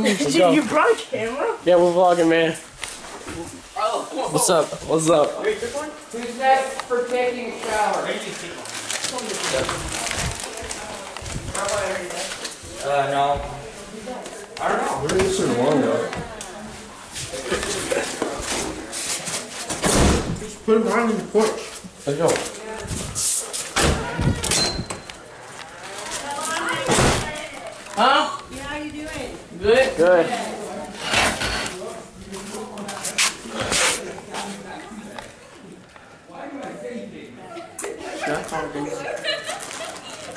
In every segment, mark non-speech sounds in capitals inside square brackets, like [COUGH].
Let's you, go. you brought a camera? Yeah, we're vlogging, man. Oh, What's up? What's up? Who's next for taking a shower? Uh, no. I don't know. Where is it long though? Just put them on in the porch. Let's go. Huh? Yeah, how you doing? Good? Good.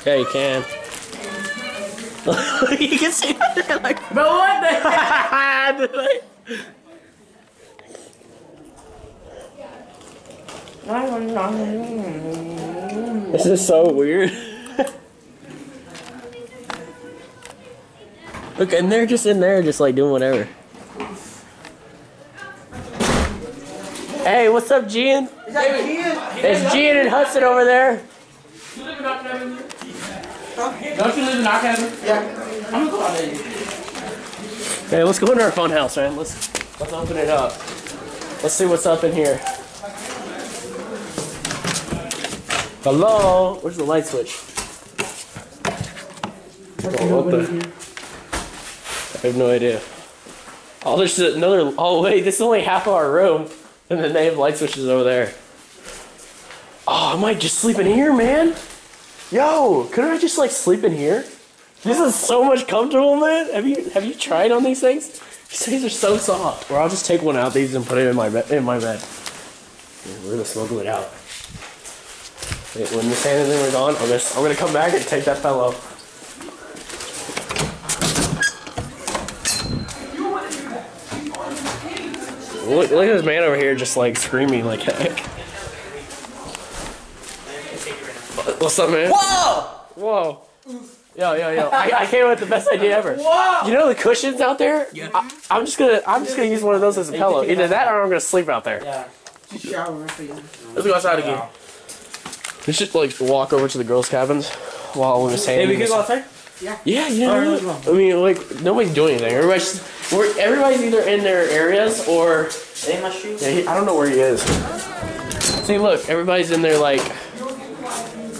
Yeah, you can. [LAUGHS] you can see that. like, But what the [LAUGHS] like, this is so weird. Look, and they're just in there, just like doing whatever. Hey, what's up, Gian? Is that Gian? It's Gian and Hudson over there. You live in Knockhaven? Don't you live in Knockhaven? Yeah. I'm gonna go out there. Hey, let's go into our fun house, man. Let's let's open it up. Let's see what's up in here. Hello? Where's the light switch? Oh, what the? I have no idea. Oh, there's another. Oh, wait, this is only half of our room. And then they have light switches over there. Oh, I might just sleep in here, man. Yo, couldn't I just like sleep in here? This is so much comfortable, man. Have you have you tried on these things? These things are so soft. Or I'll just take one out these and put it in my bed. In my bed. We're gonna smuggle it out. Wait, when the sand and then we're gone, I'm gonna I'm gonna come back and take that fellow. Look, look at this man over here just like screaming like [LAUGHS] heck. What's up, man? Whoa! Whoa. Yo, yo, yo. I, I came up with the best idea ever. Whoa! You know the cushions out there? I, I'm just gonna I'm just gonna use one of those as a pillow. Either that or I'm gonna sleep out there. Yeah. Just shower for you. Let's go outside again. Let's just like walk over to the girls' cabins while we're saying. Hey, we can go outside? Yeah, yeah. Alright, really. I mean, like nobody's doing anything. Everybody's we're, everybody's either in their areas or Ain't my shoes? yeah, he, I don't know where he is. See, look, everybody's in their like.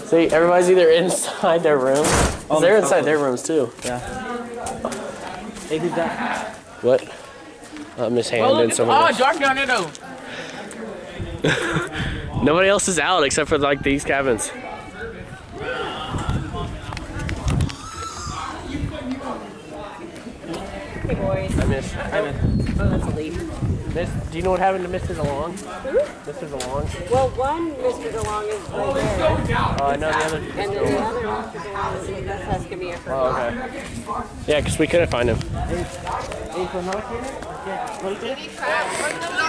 See, everybody's either inside their room. 'cause Oh, they're inside their rooms too. Hey, who's that? What? Uh, Miss Hand Oh, and look. someone Oh, else. dark down there though. [LAUGHS] Nobody else is out except for like these cabins. Hey, boys. I miss. I oh, miss. Oh, that's a leaf. miss do you know what happened to Mr. DeLong? Mr. DeLong? Well, one Mr. DeLong is right there, oh, oh, I know the other. and then the other Mr. DeLong is with Miss Escamilla for Oh, okay. Yeah, because we couldn't find him. We got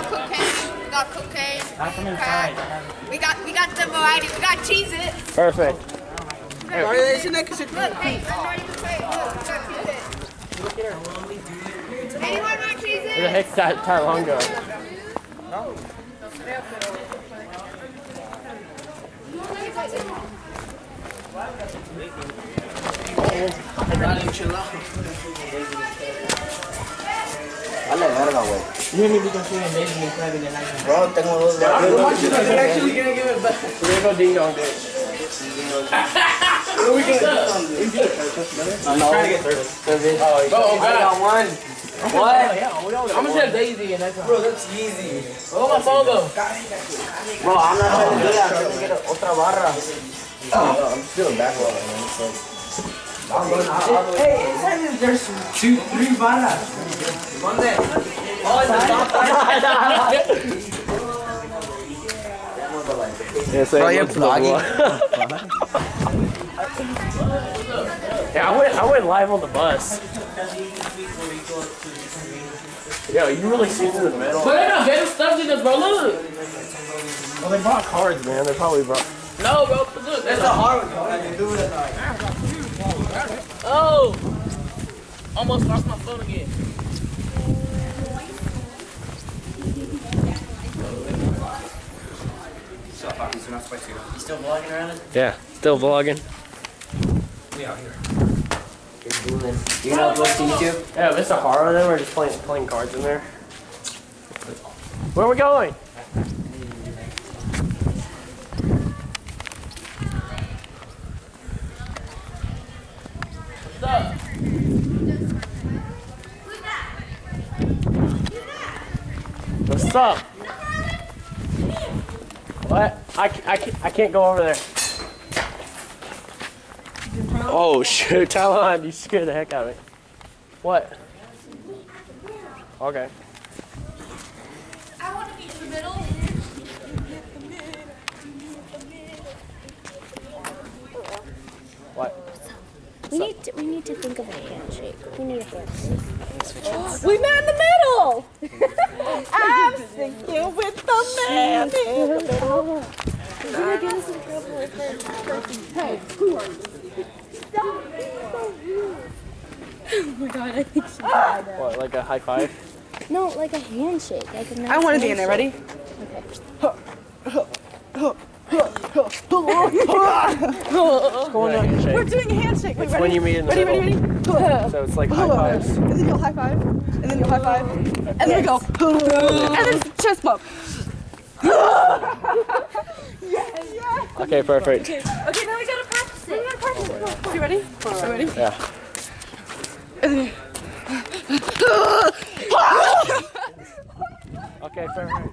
cocaine. We got cocaine. Not. We got we got the variety. We got Cheez-It. Perfect. Look, hey, I'm not even saying. Look, we got Cheez-It. Anyone want cheese Where the it? heck's that Tylon go? You didn't even go through and make me private and I Bro, tengo dos You're actually gonna give it back. We're gonna ding dong do it. What are we gonna do? I'm trying to get through. Oh, oh God. one. What? I'm gonna say Daisy and that's Bro, that's easy. Oh, my phone though. Bro, I'm not trying to do that. I'm gonna get a otra barra. Oh, I'm still backlog, man. So. Hey, inside this, there's two, three barras. One there. Oh, it's the top Yeah, [LAUGHS] say Bro, you're what's [LAUGHS] yeah, I went. I went live on the bus. Yo, you really see through the metal? Put in a better stuff in this, bro. Look. Well, they brought cards, man. They probably brought. No, bro. Look. That's a hard one. Oh. Almost lost my phone again. He's still vlogging around? Yeah, still vlogging. Cooling. You gonna upload YouTube? Yeah, it's a horror, then we're just playing playing cards in there. Where are we going? What's up? What? I, I, I can't go over there. Oh shoot, [LAUGHS] Talon, you scared the heck out of me. What? Okay. I want to be in the middle. What? We need to, we need to think of a handshake. We need a handshake. We met in the middle. [LAUGHS] I'm thinking with the man in the middle. You're gonna get us in trouble if we're Hey, who are you? Stop being so rude. Oh my god, I think she died. now. What, like a high five? No, like a handshake. Like a nice I want to be in there. Ready? What's going on? We're doing a handshake. Wait, It's ready? when you meet in the ready, ready, middle. ready? So it's like high fives. And then you'll high five. And then you'll high five. And then we go. And then chest bump. [LAUGHS] Okay, perfect. Okay, now we gotta practice it. We gotta practice it. Okay, ready? Are you ready? Yeah. Okay, perfect.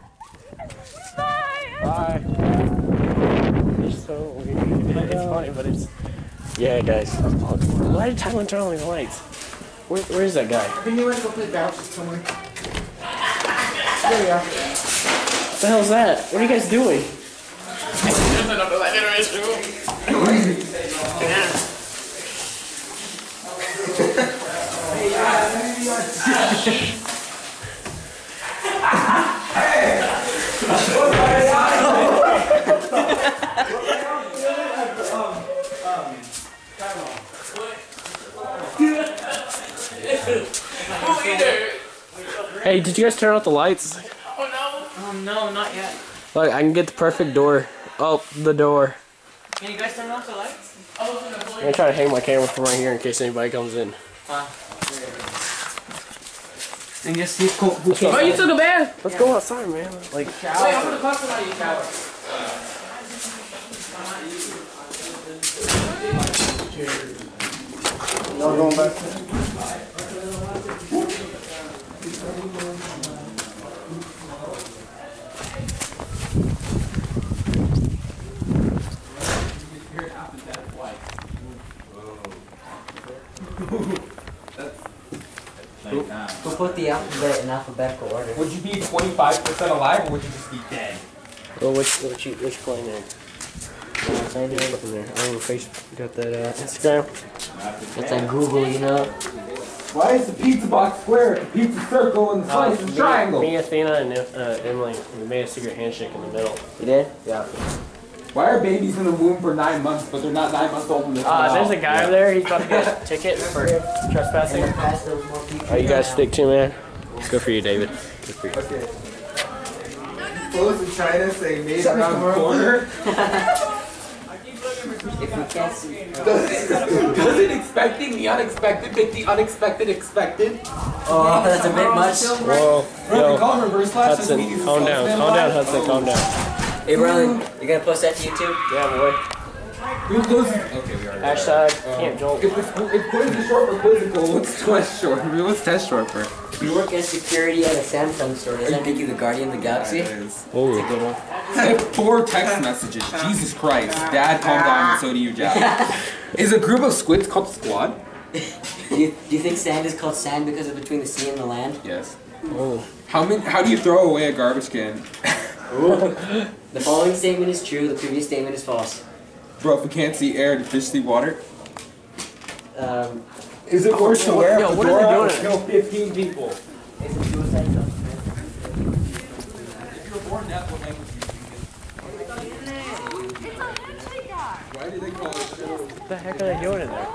Bye. You're so weird. It's funny, but it's. Yeah, guys. Why did Tyler turn on the lights? Where, where is that guy? I think you went to go play bounces somewhere. What the hell is that? What are you guys doing? [LAUGHS] Hey, did you guys turn out the lights? Oh no. Um, no, not yet. Look, I can get the perfect door. Oh, the door. Can you guys turn off the lights? I'm gonna try to hang my camera from right here in case anybody comes in. And just see who, who go. Oh, you took a bath. Let's go outside, man. Like, Wait, I'm gonna call somebody to shower. Y'all going back? Who put the alphabet in alphabetical order? Would you be 25% alive or would you just be dead? well, which which you which plane there? I'm looking there. I'm on Facebook. Got that uh, Instagram? It's on Google, you know. Why is the pizza box square, the pizza circle, and the slice is me, triangle? Me, Athena, and uh, Emily, we made a secret handshake in the middle. You did? Yeah. Why are babies in the womb for nine months, but they're not nine months old when they come Uh, there's out? a guy over there. He's about to get a [LAUGHS] ticket for trespassing. And then pass those more. Are you guys stick to man? Good for you, David. Good for you. Okay. Close in China saying made around the corner. [LAUGHS] If we can't see. Doesn't [LAUGHS] expecting the unexpected make the unexpected expected? Oh, that's a bit much. Whoa, Bro, yo, we call them reverse slash Hudson, calm down, calm down. Hudson, calm down. Hey, Riley, you gonna post that to YouTube? Yeah, boy. Who goes? Okay, we already. Hashtag oh. Camp Jolt. If, it's, if quiz is short for quizzical, what's test short? I [LAUGHS] mean, what's test short for? You work as security at a Samsung store. Does that make you the guardian of the galaxy? Oh, Good one. I [LAUGHS] have four text messages. [LAUGHS] Jesus Christ. Dad, calm down, and so do you, Jack. Is a group of squids called squad? Do you, do you think sand is called sand because of between the sea and the land? Yes. oh. How many? How do you throw away a garbage can? The following statement is true, the previous statement is false. Bro, if we can't see air, do fish see water? Um, Is it worse to wear a what are they fedora or doing? kill 15 people? it's a suicide zone. Why do they call it show? What the heck are they doing in there?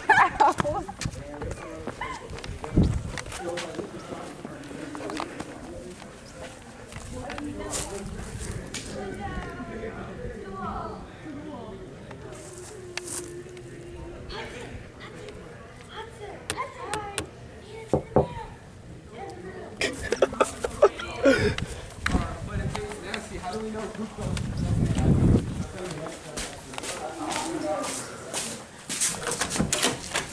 [LAUGHS] [LAUGHS]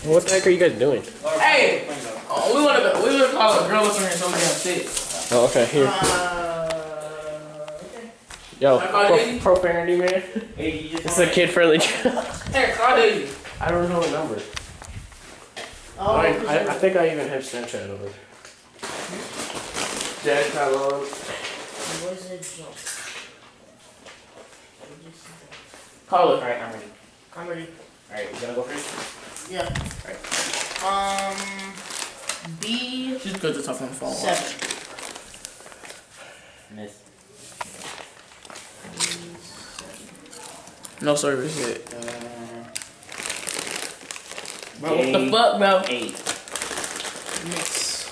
What the heck are you guys doing? Hey, oh, we want to we want to call a girl up in here so we can have sex. Oh, okay, here. Uh, Yo, I pro- Daisy? profanity, man. This is a kid-friendly channel. [LAUGHS] Hey, call Daisy. I don't know the number. Oh, I, I, I think I even have Snapchat on it. Dad catalog. Call it. Alright, I'm ready. I'm ready. Alright, you gonna go first? Yeah. All right. Um, B She's good to talk on the phone. seven. Miss. No service yet. Bro, Eight. what the fuck, bro? Eight. Miss.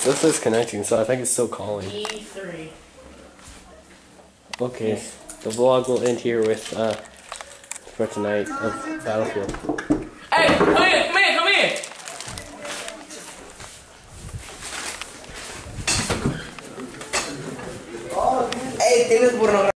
Still says connecting, so I think it's still calling. E3. Okay, the vlog will end here with, uh, for tonight of Battlefield. Hey,